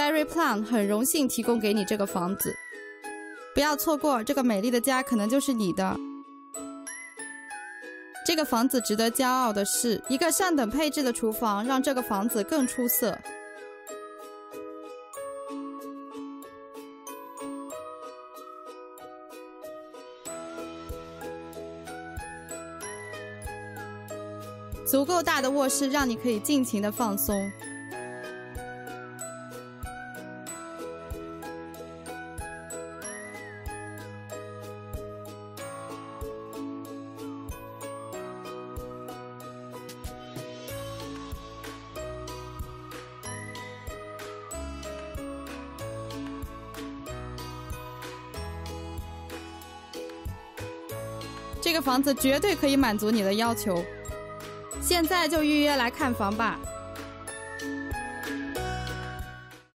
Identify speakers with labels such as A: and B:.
A: Berry Plan 很荣幸提供给你这个房子，不要错过这个美丽的家，可能就是你的。这个房子值得骄傲的是，一个上等配置的厨房让这个房子更出色。足够大的卧室让你可以尽情的放松。这个房子绝对可以满足你的要求。现在就预约来看房吧。